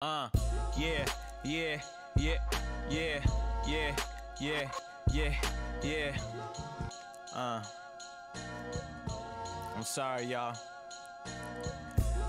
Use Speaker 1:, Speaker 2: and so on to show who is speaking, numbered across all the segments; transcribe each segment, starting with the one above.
Speaker 1: Uh, yeah, yeah, yeah, yeah, yeah, yeah, yeah, yeah. Uh, I'm sorry, y'all.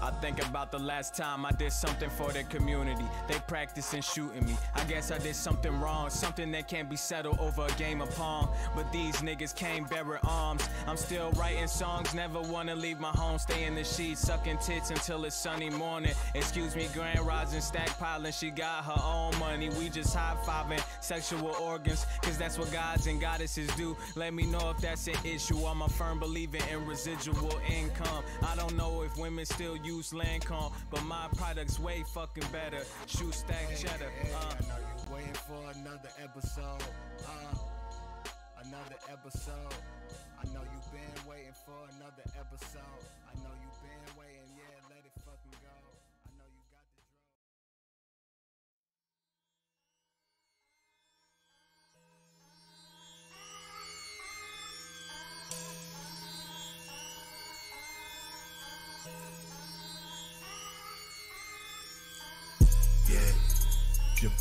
Speaker 1: I think about the last time I did something for the community. They practicing shooting me. I guess I did something wrong, something that can't be settled over a game of pong. But these niggas came bearing arms. I'm still writing songs, never wanna leave my home. Stay in the sheets, sucking tits until it's sunny morning. Excuse me, grand rising, stack piling. She got her own money. We just high fiving sexual organs, cause that's what gods and goddesses do. Let me know if that's an issue. I'm a firm believer in residual income. I don't know if women still use Lancome, but my product's way fucking better. Shu stack cheddar. Uh.
Speaker 2: I know you waiting for another episode. Uh, another episode. I know you've been waiting for another episode.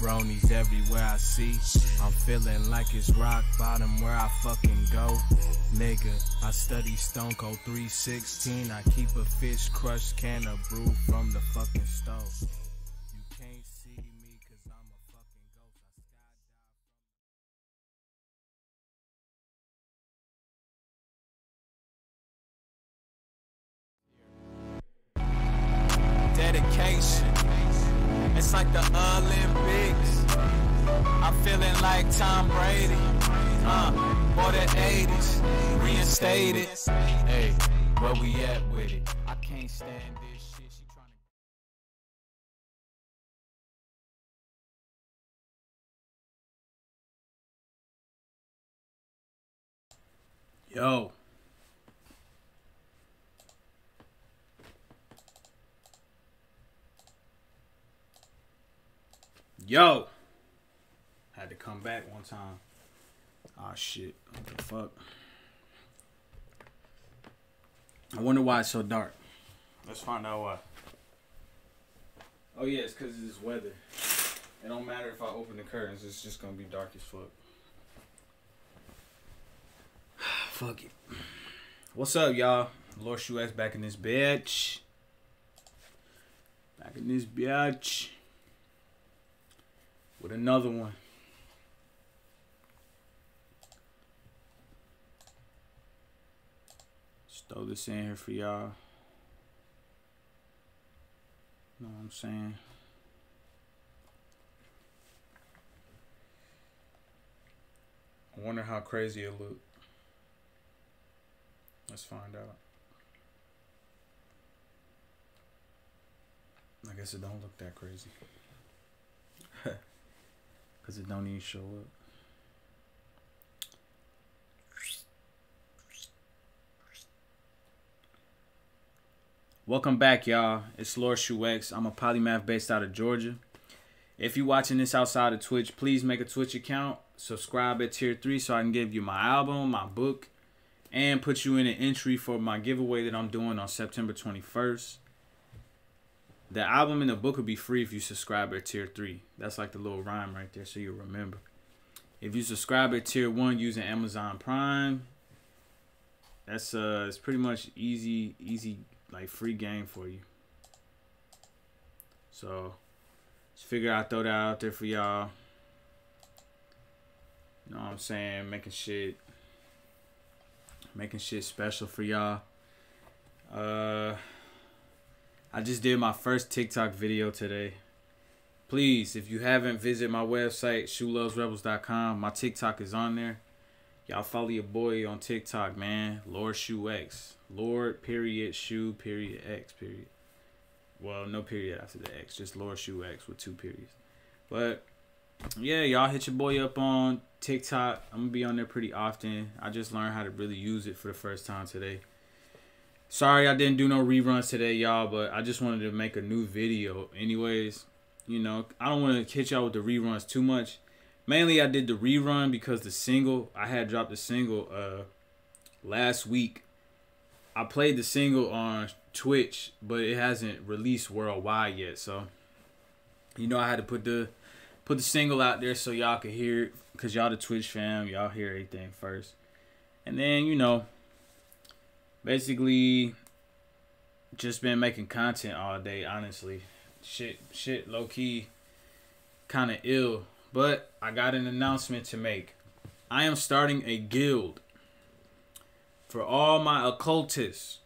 Speaker 3: Jabronis everywhere I see. I'm feeling like it's rock bottom where I fucking go. Nigga, I study Stone Cold 316. I keep a fish crushed can of brew from the fucking stove. You can't see me cause I'm a fucking ghost. I skydive
Speaker 1: dedication. It's like the Olympics. I'm feeling like Tom Brady. Uh, for the 80s, reinstated. Hey, where we at with it? I can't stand this shit.
Speaker 3: Yo. Yo. Had to come back one time. Ah shit. What the fuck? I wonder why it's so dark. Let's find out why. Oh yeah, it's cause it's weather. It don't matter if I open the curtains, it's just gonna be dark as fuck. Fuck it. What's up, y'all? Lord Shu back in this bitch. Back in this bitch. With another one. Just throw this in here for y'all. Know what I'm saying? I wonder how crazy it look. Let's find out. I guess it don't look that crazy. Cause it don't even show up. Welcome back, y'all. It's Lord Shu X. I'm a polymath based out of Georgia. If you're watching this outside of Twitch, please make a Twitch account. Subscribe at tier 3 so I can give you my album, my book, and put you in an entry for my giveaway that I'm doing on September 21st. The album and the book will be free if you subscribe at tier 3. That's like the little rhyme right there so you'll remember. If you subscribe at tier 1 using Amazon Prime, that's uh it's pretty much easy easy like free game for you. So just figure I'd throw that out there for y'all. You know what I'm saying? Making shit making shit special for y'all. Uh I just did my first TikTok video today. Please, if you haven't visited my website, shulovesrebels.com, my TikTok is on there. Y'all follow your boy on TikTok, man. Lord Shu X. Lord period Shu period X period. Well, no period after the X, just Lord Shu X with two periods. But yeah, y'all hit your boy up on TikTok. I'm gonna be on there pretty often. I just learned how to really use it for the first time today. Sorry I didn't do no reruns today, y'all, but I just wanted to make a new video. Anyways, you know, I don't want to hit y'all with the reruns too much. Mainly, I did the rerun because the single I had dropped the single uh last week. I played the single on Twitch, but it hasn't released worldwide yet. So you know I had to put the put the single out there so y'all could hear it because y'all the Twitch fam, y'all hear everything first. And then, you know, basically just been making content all day, honestly. Shit shit low key kinda ill. But I got an announcement to make. I am starting a guild for all my occultists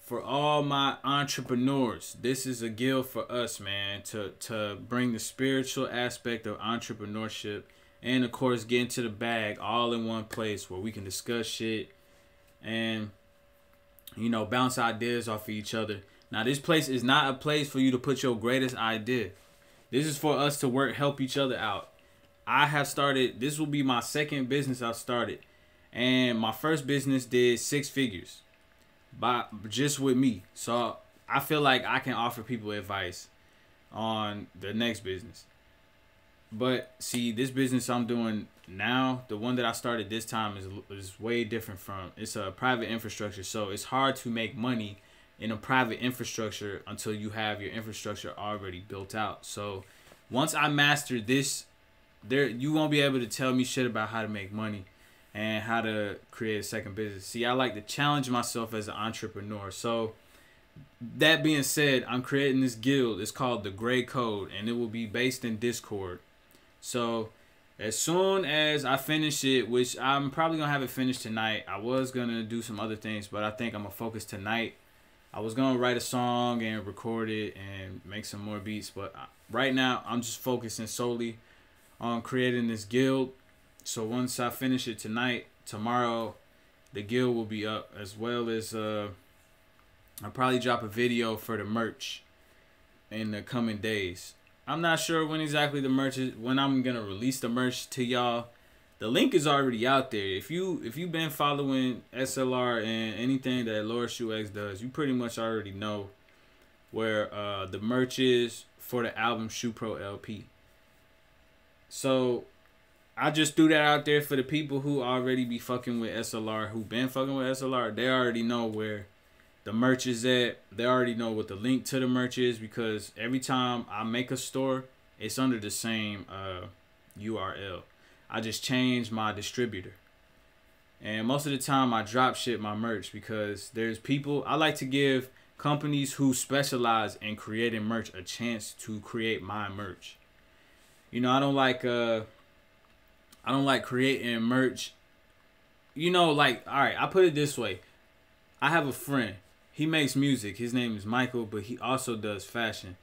Speaker 3: for all my entrepreneurs. This is a guild for us, man, to to bring the spiritual aspect of entrepreneurship and of course get into the bag all in one place where we can discuss shit and you know bounce ideas off of each other. Now this place is not a place for you to put your greatest idea. This is for us to work help each other out. I have started this will be my second business I've started. And my first business did six figures by just with me. So I feel like I can offer people advice on the next business. But see, this business I'm doing now, the one that I started this time is is way different from. It's a private infrastructure, so it's hard to make money in a private infrastructure until you have your infrastructure already built out. So once I master this, there you won't be able to tell me shit about how to make money and how to create a second business. See, I like to challenge myself as an entrepreneur. So that being said, I'm creating this guild. It's called the Gray Code and it will be based in Discord. So as soon as I finish it, which I'm probably gonna have it finished tonight. I was gonna do some other things, but I think I'm gonna focus tonight. I was gonna write a song and record it and make some more beats, but right now I'm just focusing solely on creating this guild so once I finish it tonight, tomorrow the guild will be up as well as uh I'll probably drop a video for the merch in the coming days. I'm not sure when exactly the merch is when I'm gonna release the merch to y'all. The link is already out there. If you if you've been following SLR and anything that Lord Shu X does, you pretty much already know where uh the merch is for the album ShuPro LP. So I just threw that out there for the people who already be fucking with SLR, who been fucking with SLR. They already know where the merch is at. They already know what the link to the merch is because every time I make a store, it's under the same uh, URL. I just change my distributor. And most of the time I drop shit my merch because there's people I like to give companies who specialize in creating merch a chance to create my merch. You know, I don't like uh I don't like creating merch. You know, like, all right, I put it this way. I have a friend. He makes music. His name is Michael, but he also does fashion.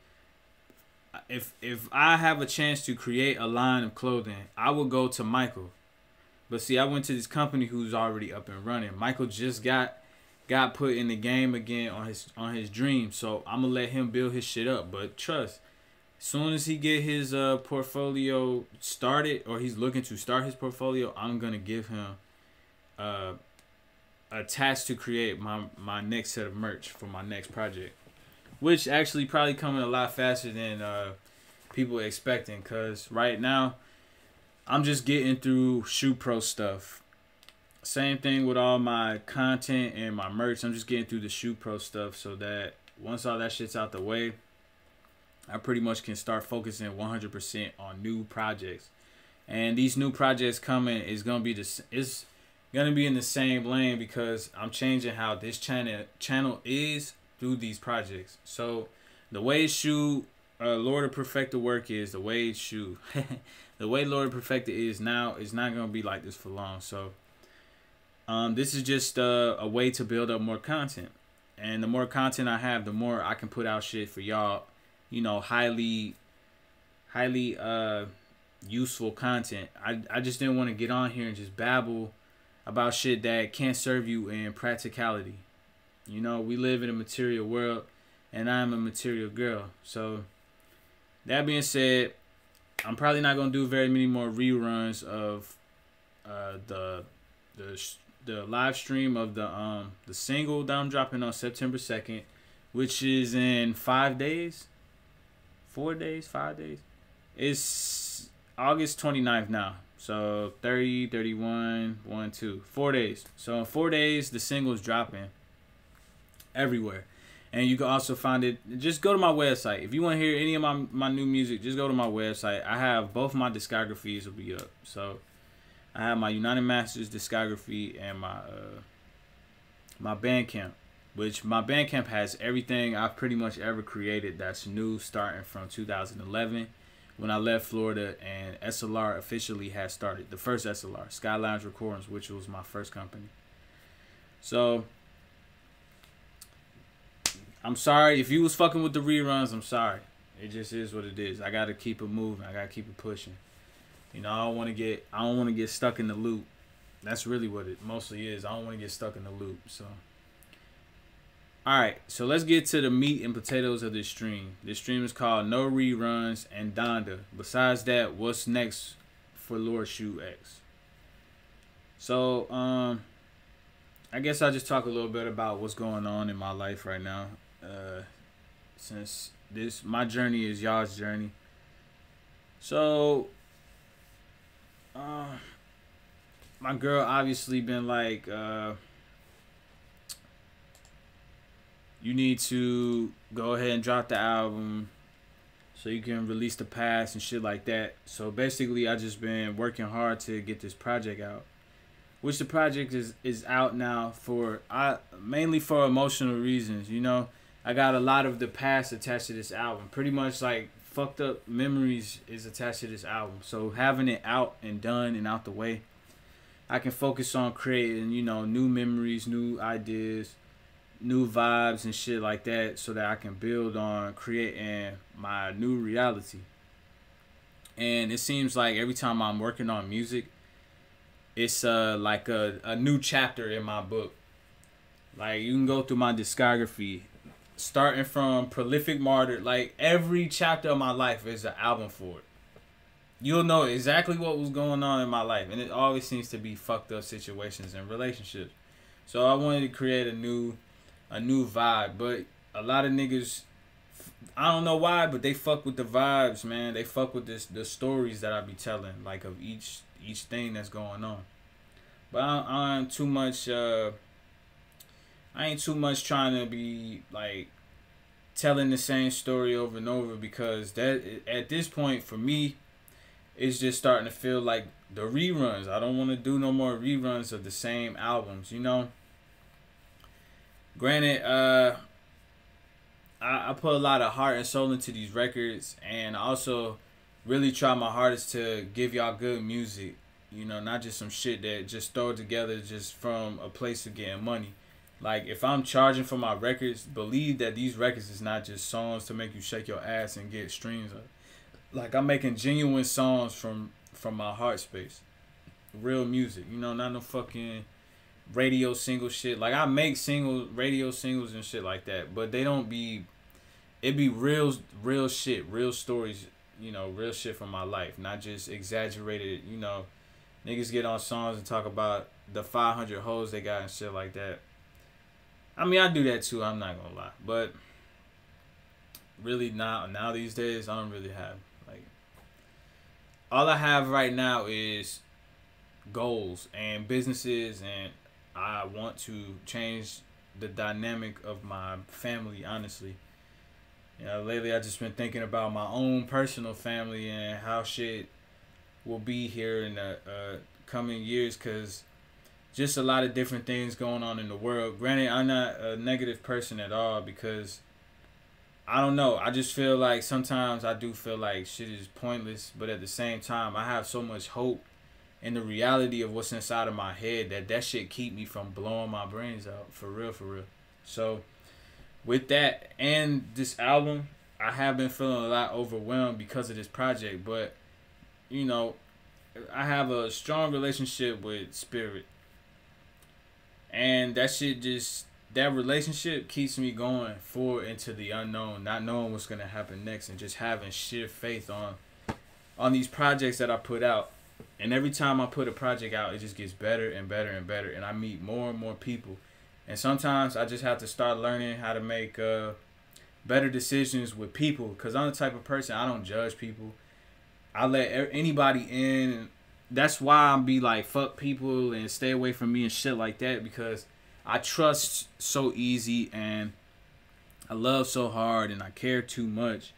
Speaker 3: If if I have a chance to create a line of clothing, I will go to Michael. But see, I went to this company who's already up and running. Michael just got got put in the game again on his on his dream. So I'm gonna let him build his shit up. But trust, soon as he get his uh portfolio started or he's looking to start his portfolio, I'm gonna give him uh a task to create my my next set of merch for my next project, which actually probably coming a lot faster than uh people expecting. Cause right now, I'm just getting through ShuPro stuff. Same thing with all my content and my merch. I'm just getting through the ShuPro stuff so that once all that shit's out the way I pretty much can start focusing 100% on new projects. And these new projects coming is gonna be the is gonna be in the same lane because I'm changing how this channel channel is through these projects. So the way Shu uh, Lord of Perfected work is the way Shu the way Lord of Perfected is now is not gonna be like this for long. So um, this is just uh, a way to build up more content. And the more content I have, the more I can put out shit for y'all you know, highly, highly uh, useful content. I, I just didn't want to get on here and just babble about shit that can't serve you in practicality. You know, we live in a material world, and I'm a material girl. So, that being said, I'm probably not gonna do very many more reruns of uh, the the the live stream of the um the single that I'm dropping on September second, which is in five days four days, five days. It's August 29th now. So 30, 31, 1, 2, four days. So in four days, the single's dropping everywhere. And you can also find it. Just go to my website if you want to hear any of my my new music. Just go to my website. I have both my discographies will be up. So I have my United Masters discography and my uh, my Bandcamp, which my Bandcamp has everything I've pretty much ever created that's new, starting from 2011 when I left Florida and SLR officially had started. The first SLR, Sky Lounge Recordings, which was my first company. So I'm sorry if you was fucking with the reruns. I'm sorry. It just is what it is. I gotta keep it moving. I gotta keep it pushing. You know, I don't want to get. I don't want to get stuck in the loop. That's really what it mostly is. I don't want to get stuck in the loop. So. All right, so let's get to the meat and potatoes of this stream. This stream is called No Reruns and Donda. Besides that, what's next for Lord Shu X? So, um, I guess I'll just talk a little bit about what's going on in my life right now. Uh, since this my journey is y'all's journey. So, uh, my girl obviously been like, uh you need to go ahead and drop the album so you can release the past and shit like that. So basically, I just been working hard to get this project out, which the project is is out now for I mainly for emotional reasons. You know, I got a lot of the past attached to this album. Pretty much like fucked up memories is attached to this album. So having it out and done and out the way, I can focus on creating you know new memories, new ideas new vibes and shit like that so that I can build on creating my new reality. And it seems like every time I'm working on music, it's uh like a, a new chapter in my book. Like you can go through my discography, starting from Prolific Martyr, like every chapter of my life is an album for it. You'll know exactly what was going on in my life, and it always seems to be fucked up situations and relationships. So I wanted to create a new a new vibe. But a lot of niggas, I don't know why, but they fuck with the vibes, man. They fuck with this the stories that I be telling, like of each each thing that's going on. But I, I ain't too much. Uh, I ain't too much trying to be like telling the same story over and over because that at this point for me it's just starting to feel like the reruns. I don't want to do no more reruns of the same albums, you know? Granted, uh, I, I put a lot of heart and soul into these records, and also really try my hardest to give y'all good music. You know, not just some shit that just throw together just from a place of getting money. Like if I'm charging for my records, believe that these records is not just songs to make you shake your ass and get streams. Like I'm making genuine songs from from my heart space, real music. You know, not no fucking radio single shit. Like I make single radio singles and shit like that, but they don't be. It be real, real shit, real stories. You know, real shit from my life, not just exaggerated. You know, niggas get on songs and talk about the 500 hoes they got and shit like that. I mean, I do that too. I'm not gonna lie, but really now, now these days, I don't really have like. All I have right now is goals and businesses and I want to change the dynamic of my family, honestly. You know, lately I just been thinking about my own personal family and how shit will be here in the uh, coming years because just a lot of different things going on in the world. Granted, I'm not a negative person at all because I don't know. I just feel like sometimes I do feel like shit is pointless, but at the same time, I have so much hope and the reality of what's inside of my head that that shit keep me from blowing my brains out for real for real. So with that and this album i have been feeling a lot overwhelmed because of this project but you know i have a strong relationship with spirit. And that shit just that relationship keeps me going forward into the unknown not knowing what's gonna happen next and just having sheer faith on on these projects that i put out and every time I put a project out, it just gets better and better and better. And I meet more and more people. And sometimes I just have to start learning how to make uh, better decisions with people. Because I'm the type of person, I don't judge people. I let anybody in. That's why I'm be like, fuck people and stay away from me and shit like that. Because I trust so easy. And I love so hard and I care too much,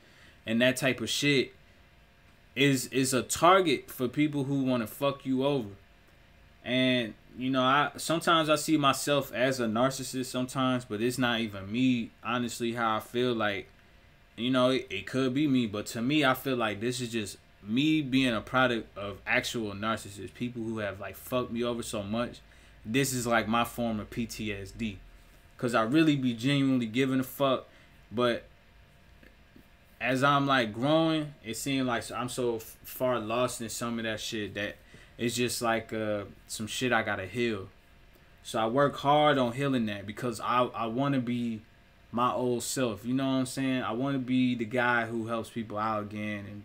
Speaker 3: and that type of shit is is a target for people who want to fuck you over. And you know, I sometimes I see myself as a narcissist sometimes, but it's not even me. Honestly, how I feel like, you know, it, it could be me, but to me, I feel like this is just me being a product of actual narcissists, people who have like fucked me over so much. This is like my form of PTSD, cause I really be genuinely giving a fuck, but as I'm like growing, it seems like I'm so far lost in some of that shit that it's just like uh, some shit I gotta heal. So I work hard on healing that because I I want to be my old self. You know what I'm saying? I want to be the guy who helps people out again and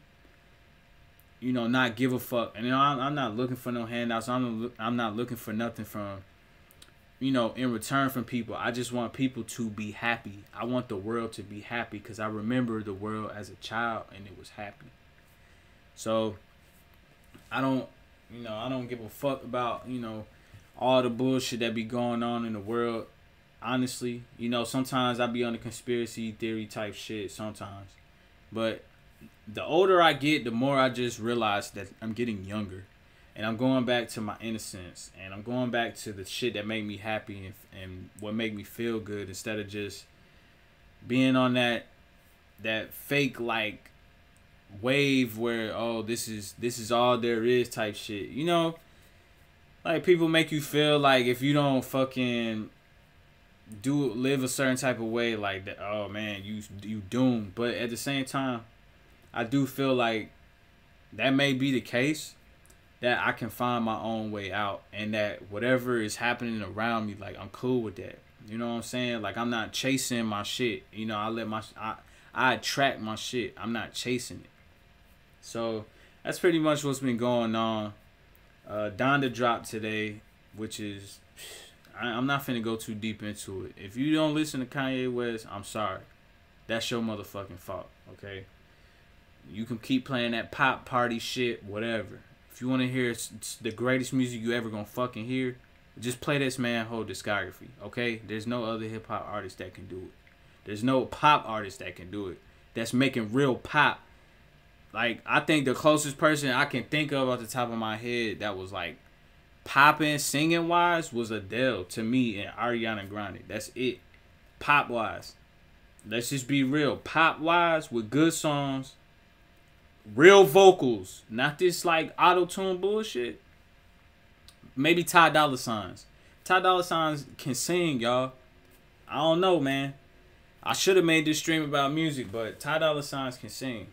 Speaker 3: you know not give a fuck. And you know I'm, I'm not looking for no handouts. I'm I'm not looking for nothing from you know, in return from people. I just want people to be happy. I want the world to be happy because I remember the world as a child and it was happy. So I don't, you know, I don't give a fuck about, you know, all the bullshit that be going on in the world. Honestly, you know, sometimes I be on the conspiracy theory type shit sometimes. But the older I get, the more I just realize that I'm getting younger and I'm going back to my innocence and I'm going back to the shit that made me happy and, and what made me feel good instead of just being on that that fake like wave where oh this is this is all there is type shit you know? Like people make you feel like if you don't fucking do live a certain type of way like that oh man you you doomed. But at the same time i do feel like that may be the case that I can find my own way out and that whatever is happening around me, like I'm cool with that. You know what I'm saying? Like I'm not chasing my shit. You know, I let my I I attract my shit. I'm not chasing it. So that's pretty much what's been going on. Uh, Donda dropped today, which is I, I'm not finna go too deep into it. If you don't listen to Kanye West, I'm sorry. That's your motherfucking fault. Okay. You can keep playing that pop party shit, whatever. If you want to hear the greatest music you ever gonna fucking hear, just play this man whole discography. Okay, there's no other hip hop artist that can do it. There's no pop artist that can do it. That's making real pop. Like I think the closest person I can think of off the top of my head that was like popping, singing wise was Adele to me and Ariana Grande. That's it. Pop wise. Let's just be real. Pop wise with good songs real vocals, not this like auto tune bullshit. Maybe Ty Dolla Signs. Ty Dolla Signs can sing, y'all. I don't know, man. I should have made this stream about music, but Ty Dolla Signs can sing.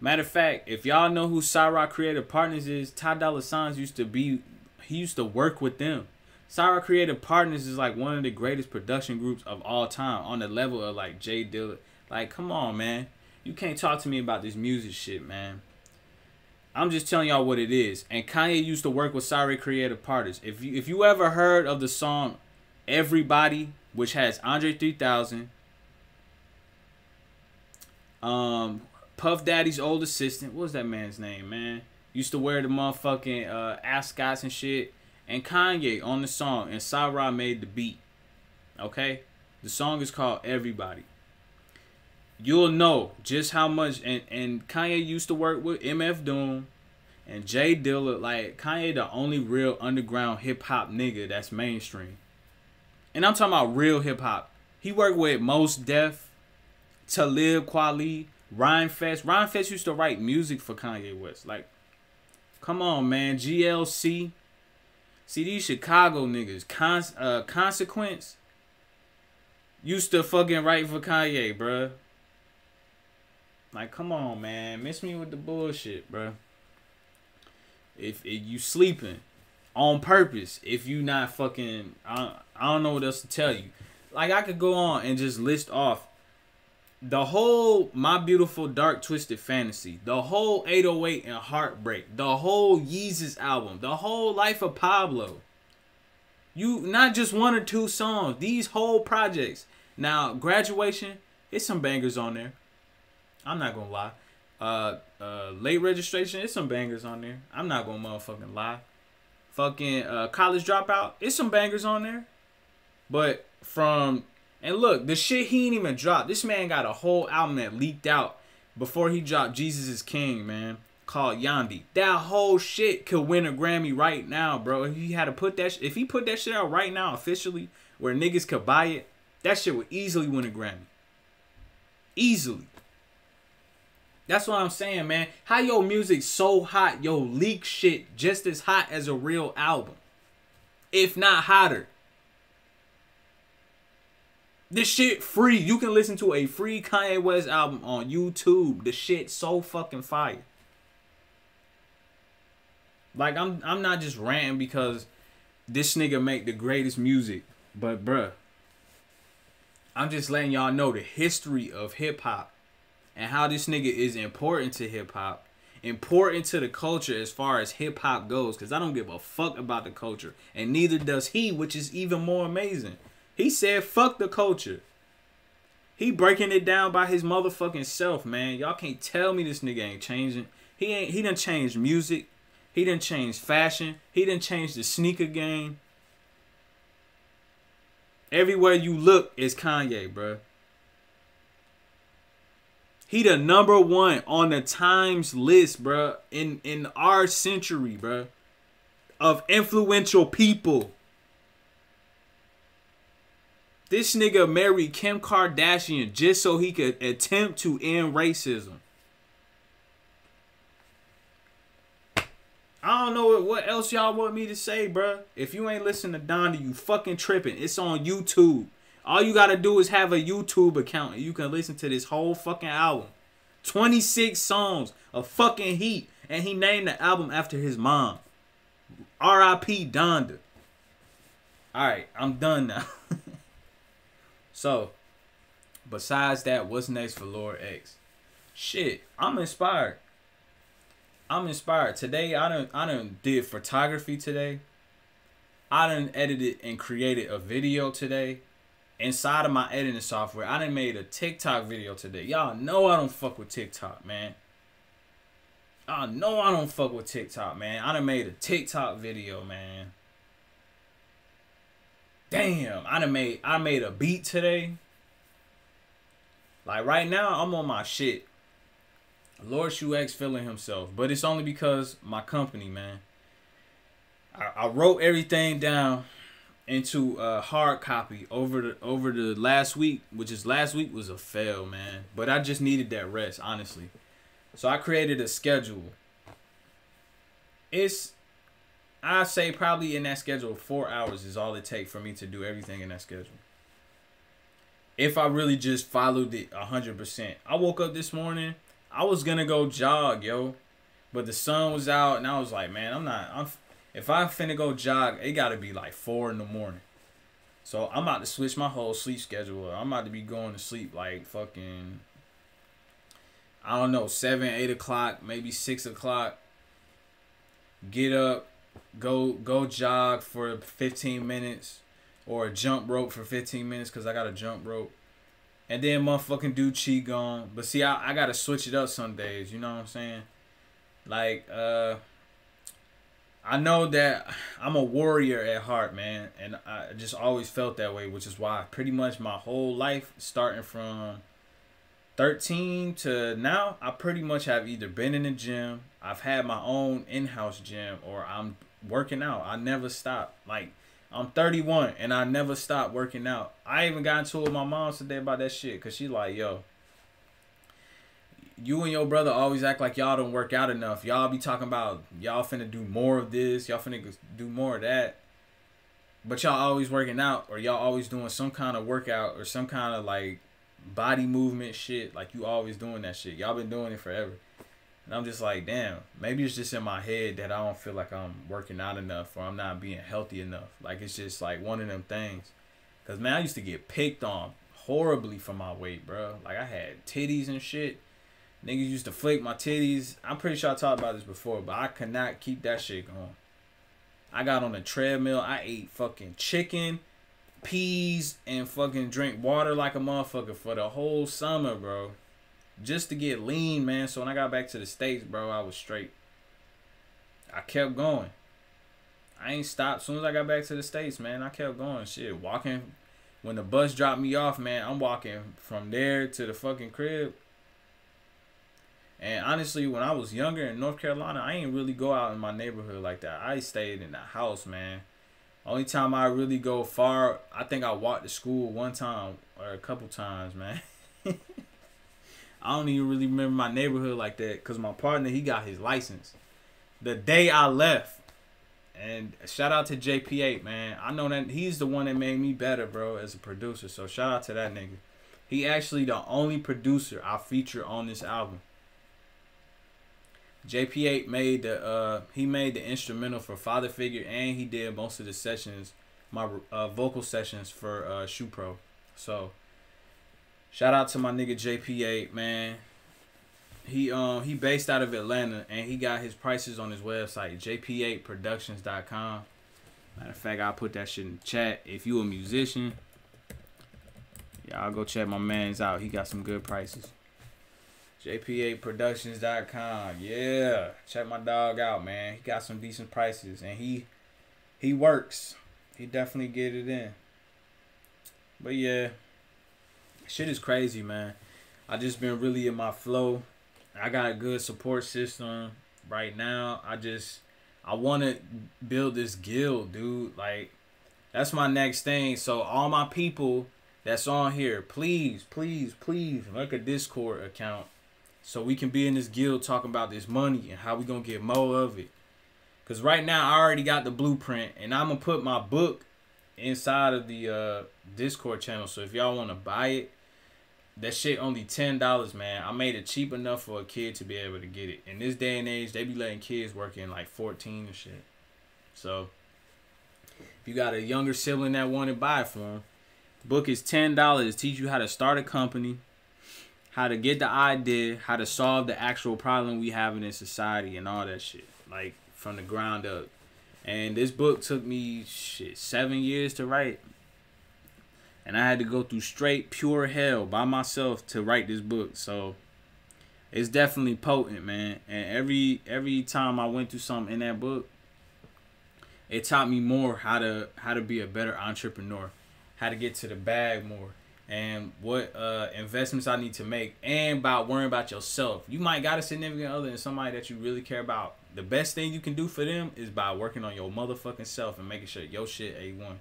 Speaker 3: Matter of fact, if y'all know who Sa-Ra Creative Partners is, Ty Dolla Signs used to be, he used to work with them. Sa-Ra Creative Partners is like one of the greatest production groups of all time on the level of like Jay Dilla. Like, come on, man. You can't talk to me about this music shit, man. I'm just telling y'all what it is. And Kanye used to work with Sa-Ra Creative Partners. If you if you ever heard of the song Everybody, which has Andre 3000, um, Puff Daddy's old assistant, what was that man's name, man? Used to wear the motherfucking uh, ascots and shit. And Kanye on the song, and Cyrock made the beat. Okay? The song is called Everybody you'll know just how much and and Kanye used to work with MF Doom and Jay Dilla. Like Kanye, the only real underground hip hop nigga that's mainstream. And I'm talking about real hip hop. He worked with Mos Def, Talib Kweli, Rhymefest. Ryan Fest used to write music for Kanye West. Like, come on, man. GLC. See these Chicago niggas. Con- uh, Consequence used to fucking write for Kanye, bruh. Like, come on, man. Miss me with the bullshit, bro. If, if you sleeping on purpose, if you not fucking, I, I don't know what else to tell you. Like, I could go on and just list off the whole My Beautiful Dark Twisted Fantasy, the whole 808 and Heartbreak, the whole Yeezus album, the whole Life of Pablo. You not just one or two songs, these whole projects. Now, graduation, it's some bangers on there. I'm not gonna lie. Uh, uh, late registration, it's some bangers on there. I'm not gonna motherfucking lie. Fucking uh, college dropout, it's some bangers on there. But from And look, the shit he ain't even dropped. This man got a whole album that leaked out before he dropped Jesus is King, man, called Yandhi. That whole shit could win a Grammy right now, bro. If he had to put that, if he put that shit out right now officially, where niggas could buy it, that shit would easily win a Grammy. Easily. That's what I'm saying, man. How your music so hot, yo leak shit just as hot as a real album, if not hotter. This shit free. You can listen to a free Kanye West album on YouTube. The shit so fucking fire. Like I'm I'm not just ranting because this nigga make the greatest music, but bruh, I'm just letting y'all know the history of hip hop and how this nigga is important to hip hop, important to the culture as far as hip hop goes. Cause I don't give a fuck about the culture, and neither does he, which is even more amazing. He said, fuck the culture. He breaking it down by his motherfucking self, man. Y'all can't tell me this nigga ain't changing. He ain't he done changed music. He done changed fashion. He done changed the sneaker game. Everywhere you look is Kanye, bro. He the number one on the Times list, bro, in in our century, bro, of influential people. This nigga married Kim Kardashian just so he could attempt to end racism. I don't know what, else y'all want me to say, bruh. If you ain't listen to Donda, you fucking tripping. It's on YouTube. All you gotta do is have a YouTube account and you can listen to this whole fucking album. 26 songs of fucking heat. And he named the album after his mom. R.I.P. Donda. Alright, I'm done now. So, besides that, what's next for Lord X? Shit, I'm inspired. I'm inspired. Today I done I done did photography today. I done edited and created a video today. Inside of my editing software, I done made a TikTok video today. Y'all know I don't fuck with TikTok, man. Y'all know I don't fuck with TikTok, man. I done made a TikTok video, man. Damn, I done made I made a beat today. Like right now, I'm on my shit. Lord Shu X feeling himself, but it's only because my company, man. I, I wrote everything down into a hard copy over the over the last week, which is last week was a fail, man. But I just needed that rest, honestly. So I created a schedule. It's I say probably in that schedule, four hours is all it takes for me to do everything in that schedule. If I really just followed it hundred percent, I woke up this morning. I was gonna go jog, yo, but the sun was out, and I was like, man, I'm not. I'm if I finna go jog, it gotta be like four in the morning. So I'm about to switch my whole sleep schedule. I'm about to be going to sleep like fucking. I don't know, seven, eight o'clock, maybe six o'clock. Get up, go go jog for 15 minutes or a jump rope for 15 minutes because I got a jump rope. And then motherfucking do Qigong. But see, I, I gotta switch it up some days, you know what I'm saying? Like, uh I know that I'm a warrior at heart, man, and I just always felt that way, which is why pretty much my whole life, starting from 13 to now, I pretty much have either been in the gym, I've had my own in-house gym, or I'm working out. I never stop. Like I'm 31 and I never stop working out. I even got into it with my mom today about that shit because she like, yo, you and your brother always act like y'all don't work out enough. Y'all be talking about y'all finna do more of this, y'all finna do more of that. But y'all always working out or y'all always doing some kind of workout or some kind of like body movement shit. Like you always doing that shit. Y'all been doing it forever. And I'm just like, damn, maybe it's just in my head that I don't feel like I'm working out enough or I'm not being healthy enough. Like it's just like one of them things. Cause man, I used to get picked on horribly for my weight, bro. Like I had titties and shit. Niggas used to flick my titties. I'm pretty sure I talked about this before, but I could not keep that shit going. I got on a treadmill. I ate fucking chicken, peas, and fucking drink water like a motherfucker for the whole summer, bro just to get lean, man. So when I got back to the States, bro, I was straight. I kept going. I ain't stopped. As soon as I got back to the States, man, I kept going. Shit, walking when the bus dropped me off, man, I'm walking from there to the fucking crib. And honestly, when I was younger in North Carolina, I ain't really go out in my neighborhood like that. I stayed in the house, man. Only time I really go far, I think I walked to school one time or a couple times, man. I don't even really remember my neighborhood like that because my partner, he got his license the day I left. And shout out to JP8, man. I know that he's the one that made me better, bro, as a producer. So shout out to that nigga. He actually the only producer I feature on this album. JP8 made the uh he made the instrumental for Father Figure and he did most of the sessions, my uh, vocal sessions for uh ShuPro. So shout out to my nigga JP8, man. He um he based out of Atlanta and he got his prices on his website, jp8productions.com. Matter of fact, I'll put that shit in the chat. If you a musician, yeah, I'll go check my man's out. He got some good prices. JP8productions.com. Yeah, check my dog out, man. He got some decent prices and he he works. He definitely get it in. But yeah, shit is crazy, man. I just been really in my flow. I got a good support system right now. I just I want to build this guild, dude. Like that's my next thing. So all my people that's on here, please, please, please make a Discord account so we can be in this guild talking about this money and how we gonna get more of it. Cause right now I already got the blueprint and I'm gonna put my book inside of the uh, Discord channel. So if y'all wanna buy it, that shit only ten dollars, man. I made it cheap enough for a kid to be able to get it. In this day and age, they be letting kids work in like fourteen and shit. So if you got a younger sibling that want to buy it for them, the book is ten dollars. Teach you how to start a company, how to get the idea, how to solve the actual problem we have in society, and all that shit, like from the ground up. And this book took me shit seven years to write and I had to go through straight pure hell by myself to write this book. So it's definitely potent, man. And every every time I went through something in that book, it taught me more how to how to be a better entrepreneur, how to get to the bag more, and what uh, investments I need to make, and about worrying about yourself. You might got a significant other and somebody that you really care about. The best thing you can do for them is by working on your motherfucking self and making sure your shit a one.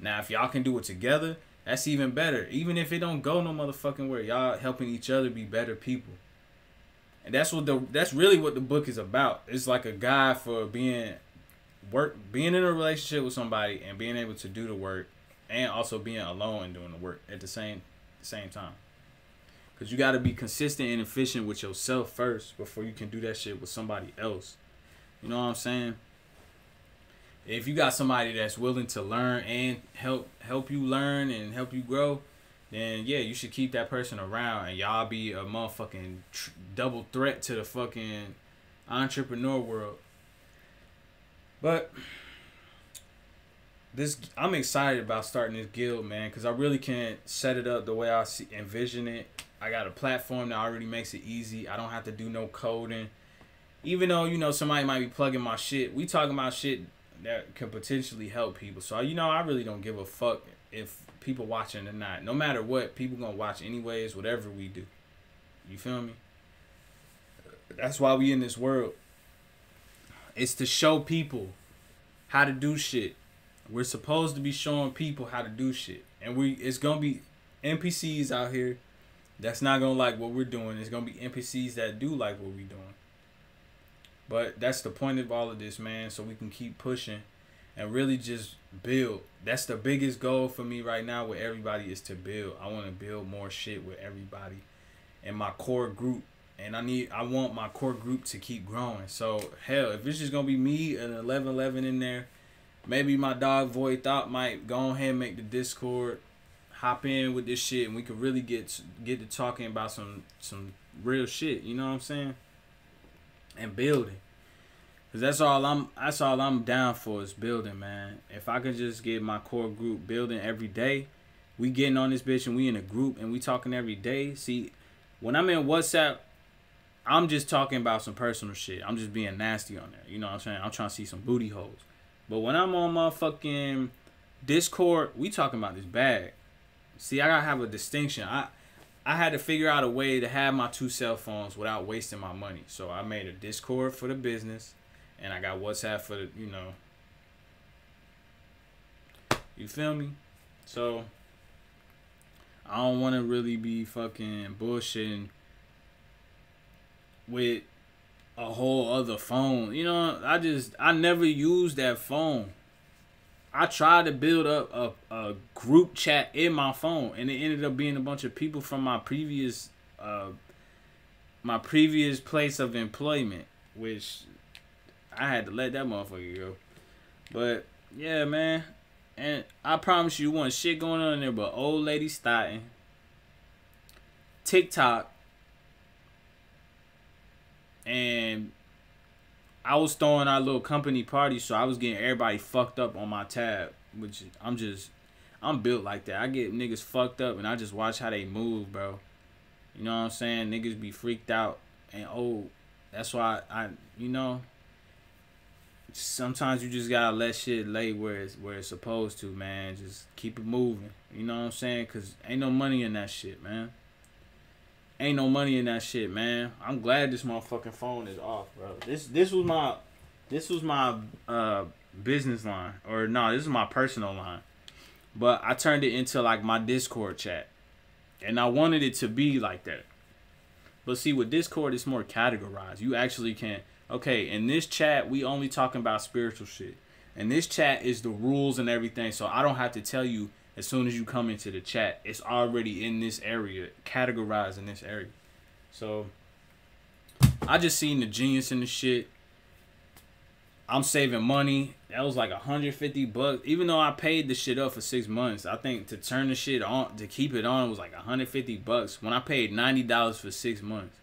Speaker 3: Now, if y'all can do it together, that's even better. Even if it don't go no motherfucking where, y'all helping each other be better people. And that's what the that's really what the book is about. It's like a guide for being work being in a relationship with somebody and being able to do the work and also being alone and doing the work at the same same time. Cause you gotta be consistent and efficient with yourself first before you can do that shit with somebody else. You know what I'm saying? if you got somebody that's willing to learn and help help you learn and help you grow, then yeah, you should keep that person around and y'all be a motherfucking tr- double threat to the fucking entrepreneur world. But this I'm excited about starting this guild, man, because I really can't set it up the way I see envision it. I got a platform that already makes it easy. I don't have to do no coding. Even though you know somebody might be plugging my shit, we talking about shit that can potentially help people. So you know, I really don't give a fuck if people watching or not. No matter what, people gonna watch anyways. Whatever we do, you feel me? That's why we in this world. It's to show people how to do shit. We're supposed to be showing people how to do shit, and we it's gonna be NPCs out here that's not gonna like what we're doing. It's gonna be NPCs that do like what we're doing. But that's the point of all of this, man. So we can keep pushing and really just build. That's the biggest goal for me right now with everybody is to build. I want to build more shit with everybody and my core group. And I need I want my core group to keep growing. So hell, if it's just gonna be me and eleven eleven in there, maybe my dog Void Thought might go ahead and make the Discord, hop in with this shit, and we could really get get to talking about some some real shit. You know what I'm saying? and building. Cause that's all I'm. That's all I'm down for is building, man. If I could just get my core group building every day, we getting on this bitch and we in a group and we talking every day. See, when I'm in WhatsApp, I'm just talking about some personal shit. I'm just being nasty on there. You know what I'm saying? I'm trying to see some booty holes. But when I'm on my fucking Discord, we talking about this bag. See, I gotta have a distinction. I I had to figure out a way to have my two cell phones without wasting my money. So I made a Discord for the business, and I got WhatsApp for the you know. You feel me? So I don't want to really be fucking bullshitting with a whole other phone. You know, I just I never used that phone. I tried to build up a, a group chat in my phone, and it ended up being a bunch of people from my previous uh my previous place of employment, which I had to let that motherfucker go. But yeah, man, and I promise you, one shit going on there, but old lady starting TikTok and I was throwing our little company party, so I was getting everybody fucked up on my tab, which I'm just, I'm built like that. I get niggas fucked up, and I just watch how they move, bro. You know what I'm saying? Niggas be freaked out, and oh, that's why I, I you know, sometimes you just gotta let shit lay where it's where it's supposed to, man. Just keep it moving. You know what I'm saying? Cause ain't no money in that shit, man. Ain't no money in that shit, man. I'm glad this motherfucking phone is off, bro. This this was my this was my uh business line. Or no, this is my personal line. But I turned it into like my Discord chat. And I wanted it to be like that. But see with Discord it's more categorized. You actually can okay, in this chat we only talking about spiritual shit. And this chat is the rules and everything. So I don't have to tell you as soon as you come into the chat, it's already in this area, categorized in this area. So I just seen the genius in the shit. I'm saving money. That was like 150 bucks. Even though I paid the shit up for six months, I think to turn the shit on, to keep it on, was like 150 bucks. When I paid $90 for six months.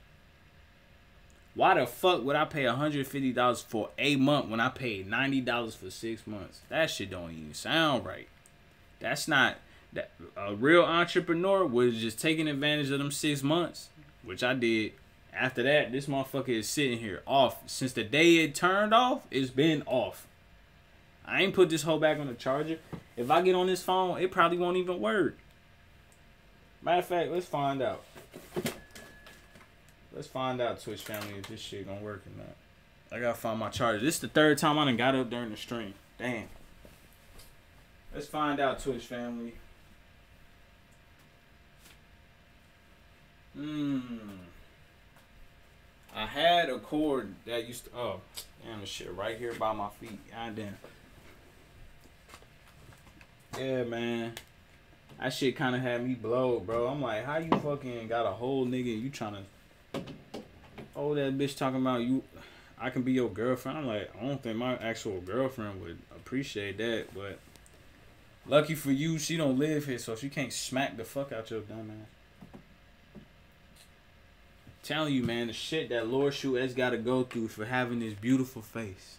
Speaker 3: Why the fuck would I pay $150 for a month when I paid $90 for six months? That shit don't even sound right. That's not that a real entrepreneur was just taking advantage of them six months, which I did. After that, this motherfucker is sitting here off. Since the day it turned off, it's been off. I ain't put this whole back on the charger. If I get on this phone, it probably won't even work. Matter of fact, let's find out. Let's find out, Twitch family, if this shit gonna work or not. I gotta find my charger. This is the third time I done got up during the stream. Damn. Let's find out, Twitch family. Hmm. I had a cord that used to. Oh, damn, the shit right here by my feet. God damn. Yeah, man. That shit kind of had me blow, bro. I'm like, how you fucking got a whole nigga you trying to. Oh, that bitch talking about you. I can be your girlfriend. I'm like, I don't think my actual girlfriend would appreciate that, but Lucky for you, she don't live here, so she can't smack the fuck out your dumb ass. Telling you, man, the shit that Lord Shu has got to go through for having this beautiful face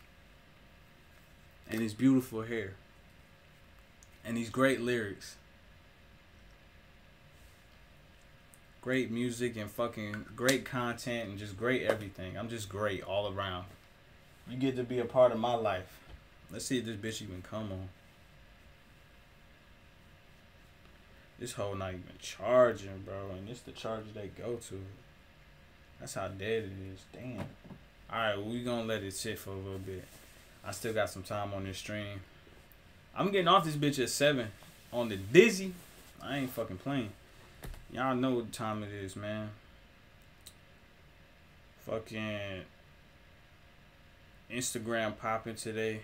Speaker 3: and his beautiful hair and these great lyrics. Great music and fucking great content and just great everything. I'm just great all around. You get to be a part of my life. Let's see if this bitch even come on. This whole not even charging, bro. And it's the charger they go to. That's how dead it is. Damn. Alright, we gonna let it sit for a little bit. I still got some time on this stream. I'm getting off this bitch at 7 on the Dizzy. I ain't fucking playing. Y'all know what time it is, man. Fucking Instagram popping today.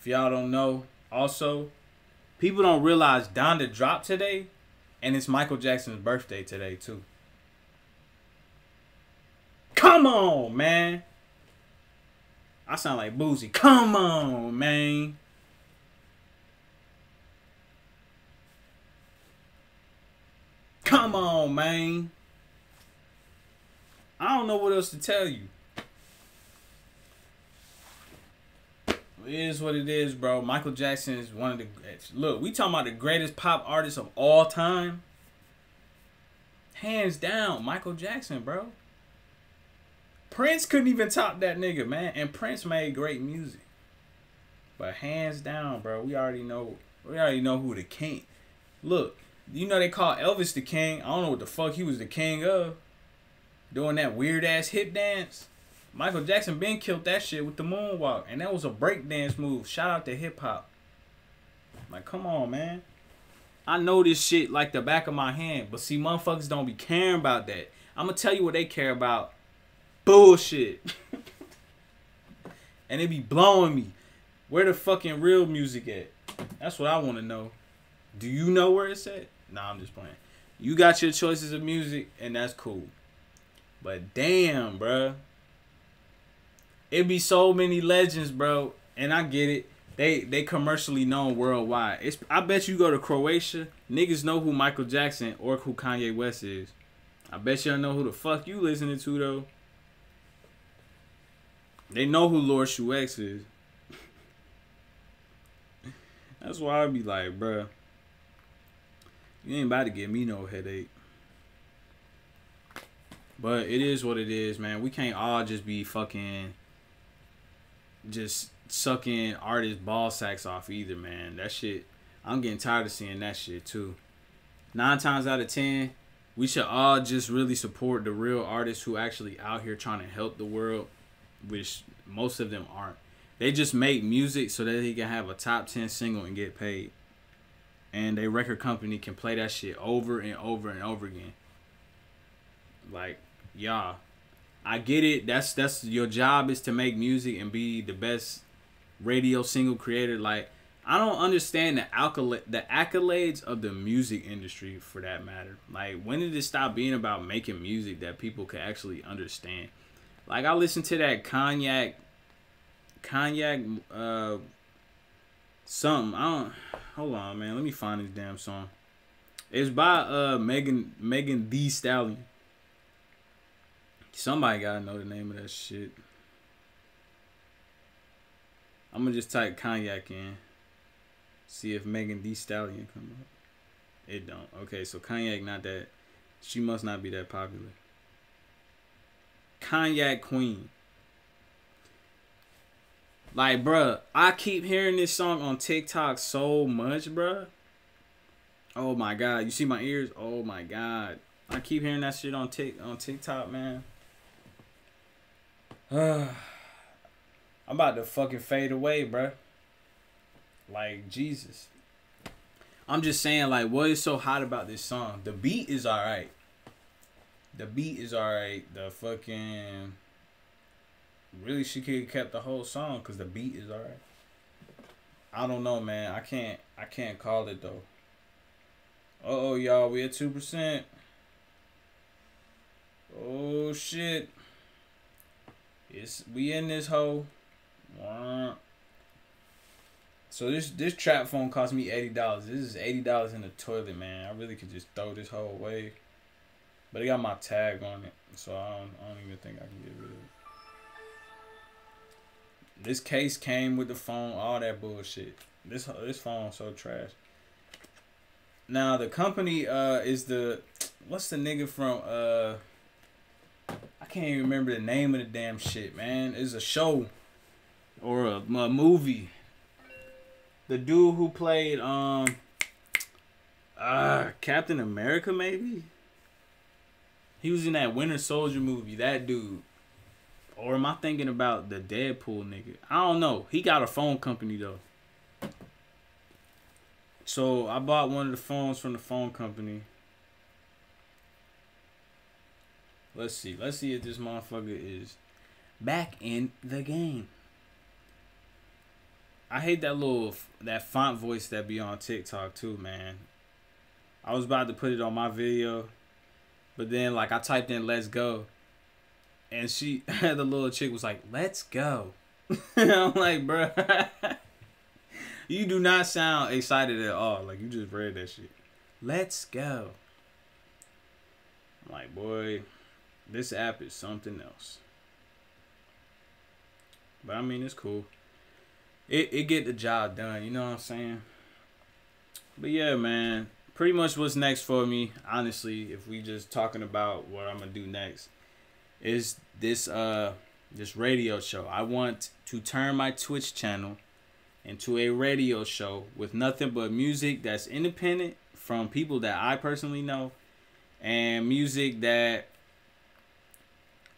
Speaker 3: If y'all don't know, also people don't realize Donda dropped today, and it's Michael Jackson's birthday today too. Come on, man. I sound like Boosie. Come on, man. Come on, man. I don't know what else to tell you. It is what it is, bro. Michael Jackson is one of the look. We talking about the greatest pop artist of all time. Hands down, Michael Jackson, bro. Prince couldn't even top that nigga, man. And Prince made great music. But hands down, bro, we already know we already know who the king. Look, you know they call Elvis the king. I don't know what the fuck he was the king of. Doing that weird ass hip dance. Michael Jackson been killed that shit with the moonwalk, and that was a break dance move. Shout out to hip hop. Like, come on, man. I know this shit like the back of my hand, but see, motherfuckers don't be caring about that. I'm gonna tell you what they care about. Bullshit. and it be blowing me. Where the fucking real music at? That's what I want to know. Do you know where it's at? Nah, I'm just playing. You got your choices of music, and that's cool. But damn, bruh. It be so many legends, bro. And I get it. They they commercially known worldwide. It's I bet you go to Croatia, niggas know who Michael Jackson or who Kanye West is. I bet don't know who the fuck you listening to though. They know who Lord Shu X is. That's why I be like, bruh, you ain't about to give me no headache. But it is what it is, man. We can't all just be fucking just sucking artists ball sacks off either, man. That shit, I'm getting tired of seeing that shit too. Nine times out of ten, we should all just really support the real artists who actually out here trying to help the world, which most of them aren't. They just make music so that they can have a top ten single and get paid. And a record company can play that shit over and over and over again. Like, y'all, I get it. That's that's your job is to make music and be the best radio single creator. Like, I don't understand the accolade the accolades of the music industry for that matter. Like, when did it stop being about making music that people could actually understand? Like, I listened to that cognac cognac uh something. I don't hold on, man. Let me find this damn song. It's by uh Megan Megan Thee Stallion. Somebody gotta know the name of that shit. I'm gonna just type cognac in. See if Megan Thee Stallion come up. It don't. Okay, so cognac not that. She must not be that popular. Cognac Queen. Like, bruh, I keep hearing this song on TikTok so much, bruh. Oh my god, you see my ears? Oh my god, I keep hearing that shit on Tik on TikTok, man. I'm about to fucking fade away, bruh. Like Jesus. I'm just saying, like, what is so hot about this song? The beat is alright. The beat is alright. The fucking really she could have kept the whole song because the beat is alright. I don't know, man. I can't. I can't call it though. Uh oh, y'all. We at two percent. Oh shit. It's we in this hole. So this this trap phone cost me eighty dollars. This is eighty dollars in the toilet, man. I really could just throw this whole away. But it got my tag on it, so I don't, I don't even think I can get rid of it. This case came with the phone, all that bullshit. This this phone so trash. Now the company uh is the what's the nigga from uh can't even remember the name of the damn shit, man. It's a show or a, a movie. The dude who played um uh Captain America maybe? He was in that Winter Soldier movie, that dude. Or am I thinking about the Deadpool nigga? I don't know. He got a phone company though. So I bought one of the phones from the phone company. Let's see. Let's see if this motherfucker is back in the game. I hate that little that font voice that be on TikTok too, man. I was about to put it on my video, but then like I typed in "Let's go," and she the little chick was like, "Let's go." I'm like, bro, you do not sound excited at all. Like you just read that shit. Let's go. I'm like, boy, this app is something else. But I mean, it's cool. It it get the job done. You know what I'm saying? But yeah, man. Pretty much what's next for me, honestly, if we just talking about what I'm gonna do next is this uh this radio show. I want to turn my Twitch channel into a radio show with nothing but music that's independent from people that I personally know and music that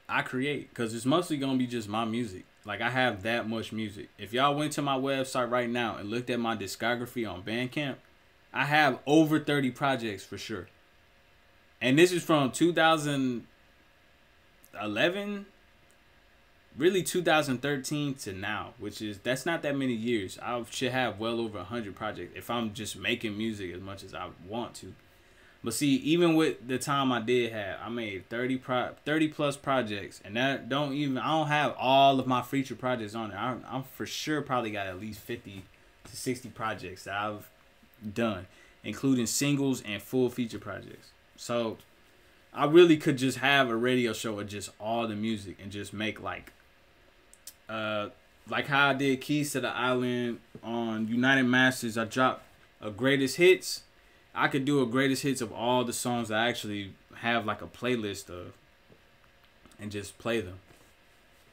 Speaker 3: I create because it's mostly gonna be just my music. Like I have that much music. If y'all went to my website right now and looked at my discography on Bandcamp, I have over 30 projects for sure. And this is from 2011 really 2013 to now, which is that's not that many years. I should have well over 100 projects if I'm just making music as much as I want to. But see, even with the time I did have, I made 30 pro 30 plus projects, and that don't even I don't have all of my feature projects on it. I, I'm for sure probably got at least 50 to 60 projects that I've done, including singles and full feature projects. So I really could just have a radio show of just all the music and just make like uh like how I did Keys to the Island on United Masters, I dropped a greatest hits I could do a greatest hits of all the songs I actually have like a playlist of and just play them.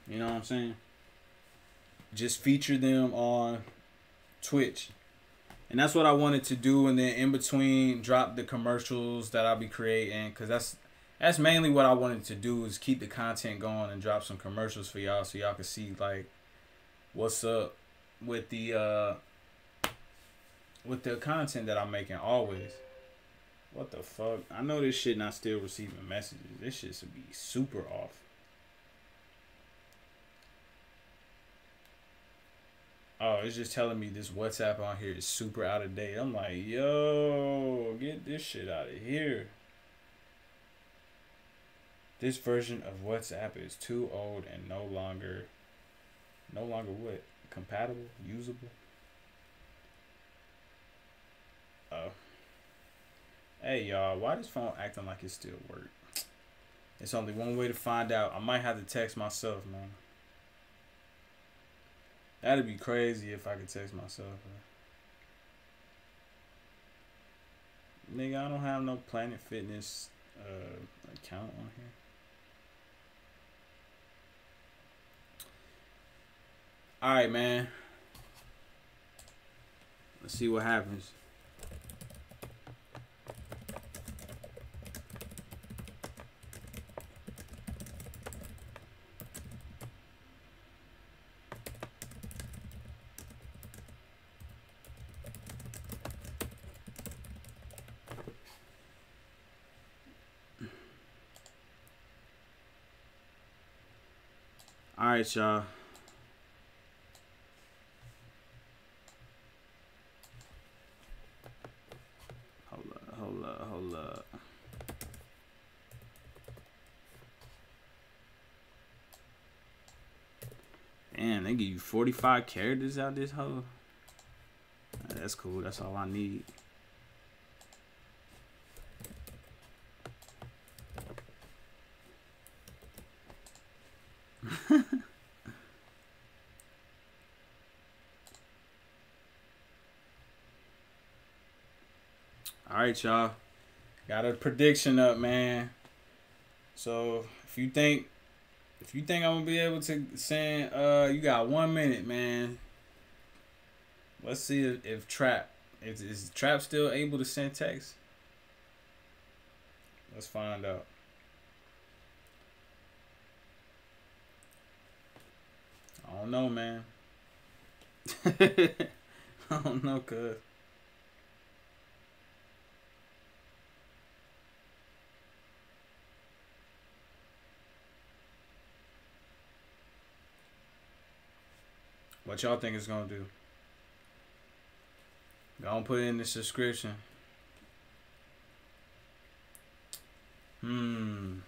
Speaker 3: You know what I'm saying? Just feature them on Twitch. And that's what I wanted to do and then in between drop the commercials that I'll be creating cuz that's that's mainly what I wanted to do is keep the content going and drop some commercials for y'all so y'all can see like what's up with the uh with the content that I'm making always. What the fuck? I know this shit not still receiving messages. This shit should be super off. Oh, it's just telling me this WhatsApp on here is super out of date. I'm like, yo, get this shit out of here. This version of WhatsApp is too old and no longer, no longer what? Compatible? Usable? Oh. Hey y'all, why this phone acting like it still work? It's only one way to find out. I might have to text myself, man. That'd be crazy if I could text myself. Man. Nigga, I don't have no Planet Fitness uh, account on here. All right, man. Let's see what happens. Alright, y'all. Hold up, hold up, hold up. Damn, they give you 45 characters out this hoe. That's cool. That's all I need. All right, y'all. Got a prediction up, man. So if you think if you think I'm gonna be able to send uh you got one minute, man. Let's see if, if Trap is, is Trap still able to send text? Let's find out. I don't know, man. I don't know, cuz. What y'all think it's gonna do? Gonna put in the subscription. Hmm.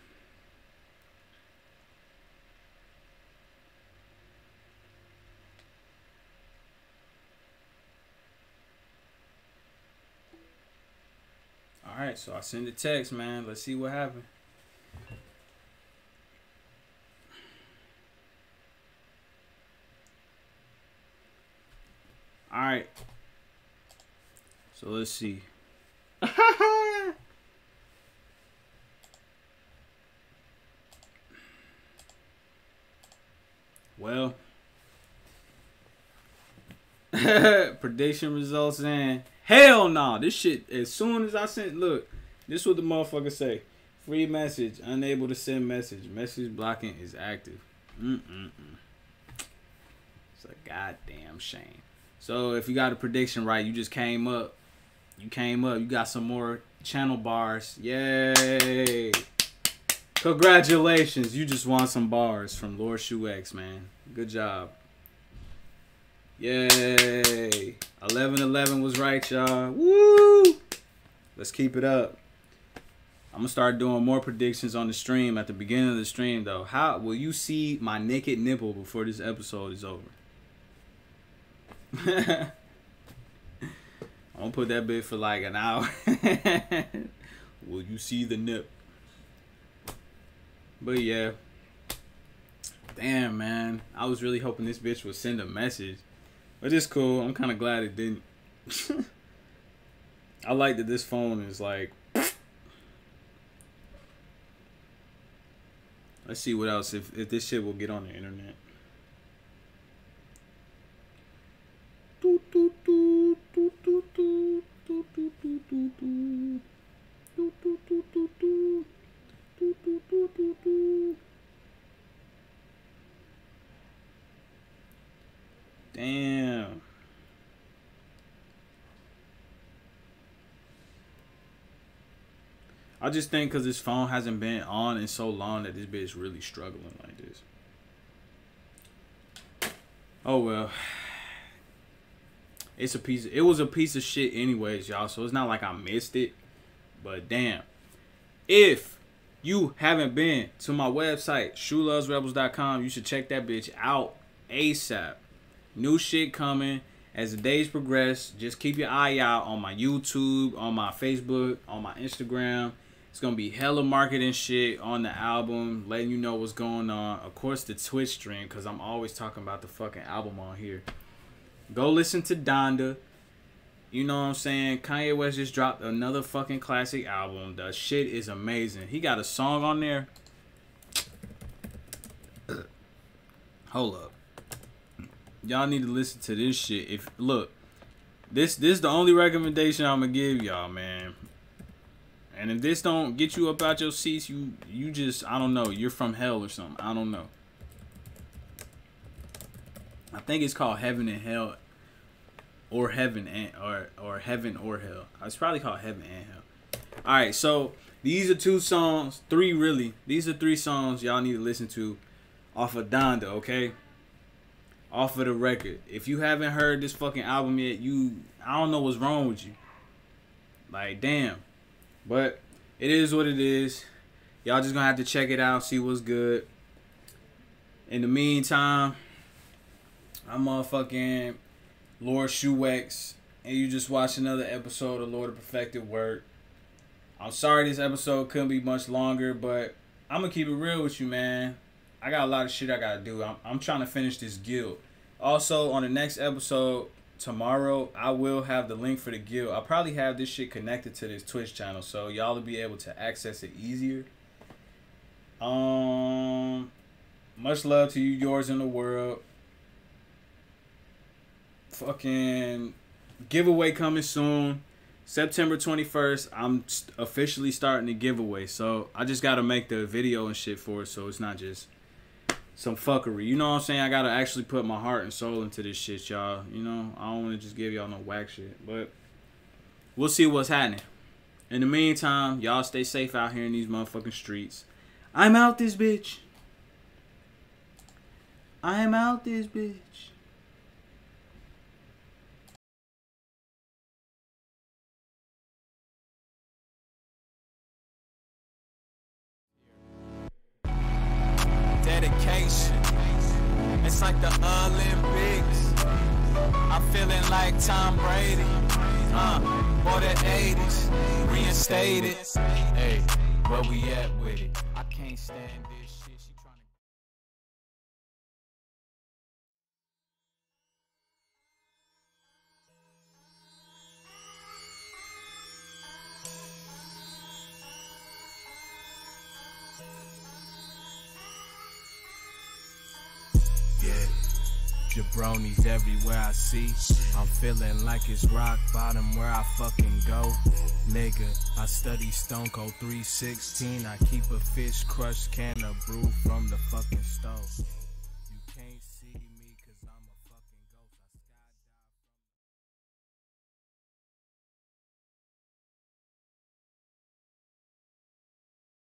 Speaker 3: All right, so I send a text, man. Let's see what happened. All right. So let's see. well. Prediction results in. Hell no. This shit, as soon as I sent, look, this what the motherfucker say. Free message, unable to send message. Message blocking is active. Mm-mm-mm. It's a goddamn shame. So if you got a prediction right, you just came up. You came up. You got some more channel bars. Yay! Congratulations. You just won some bars from Lord Shu X, man. Good job. Yay! 11 11 was right, y'all. Woo! Let's keep it up. I'm gonna start doing more predictions on the stream at the beginning of the stream, though. How will you see my naked nipple before this episode is over? I'm gonna put that bit for like an hour. will you see the nip? But yeah. Damn, man. I was really hoping this bitch would send a message. But it's cool. I'm kind of glad it didn't. I like that this phone is like. Let's see what else if if this shit will get on the internet. Damn. I just think because this phone hasn't been on in so long that this bitch really struggling like this. Oh well. It's a piece. It was a piece of shit, anyways, y'all. So it's not like I missed it. But damn, if you haven't been to my website, shulovesrebels.com, you should check that bitch out ASAP. New shit coming as the days progress. Just keep your eye out on my YouTube, on my Facebook, on my Instagram. It's gonna be hella marketing shit on the album, letting you know what's going on. Of course, the Twitch stream, cause I'm always talking about the fucking album on here. Go listen to Donda. You know what I'm saying? Kanye West just dropped another fucking classic album. The shit is amazing. He got a song on there. Hold up y'all need to listen to this shit. If look, this this the only recommendation I'm gonna give y'all, man. And if this don't get you up out your seats, you you just I don't know, you're from hell or something. I don't know. I think it's called Heaven and Hell or Heaven and or or Heaven or Hell. It's probably called Heaven and Hell. All right, so these are two songs, three really. These are three songs y'all need to listen to off of Donda, okay? off of the record. If you haven't heard this fucking album yet, you I don't know what's wrong with you. Like damn. But it is what it is. Y'all just gonna have to check it out, see what's good. In the meantime, I'm motherfucking Lord Shu X, and you just watch another episode of Lord of Perfected Work. I'm sorry this episode couldn't be much longer, but I'm gonna keep it real with you, man. I got a lot of shit I gotta do. I'm, I'm trying to finish this guild. Also, on the next episode tomorrow, I will have the link for the guild. I'll probably have this shit connected to this Twitch channel, so y'all will be able to access it easier. Um, much love to you, yours in the world. Fucking giveaway coming soon. September 21st, I'm officially starting the giveaway. So I just got to make the video and shit for it. So it's not just some fuckery. You know what I'm saying? I gotta actually put my heart and soul into this shit, y'all. You know, I don't wanna just give y'all no whack shit. But we'll see what's happening. In the meantime, y'all stay safe out here in these motherfucking streets. I'm out this bitch. I'm out this bitch.
Speaker 1: It's like the Olympics. I'm feeling like Tom Brady. Uh, or the 80s. Reinstated. Hey, where we at with it? I can't stand this
Speaker 3: Jabronis everywhere I see. I'm feeling like it's rock bottom where I fucking go. Nigga, I study Stone Cold 316. I keep a fish crushed can of brew from the fucking stove.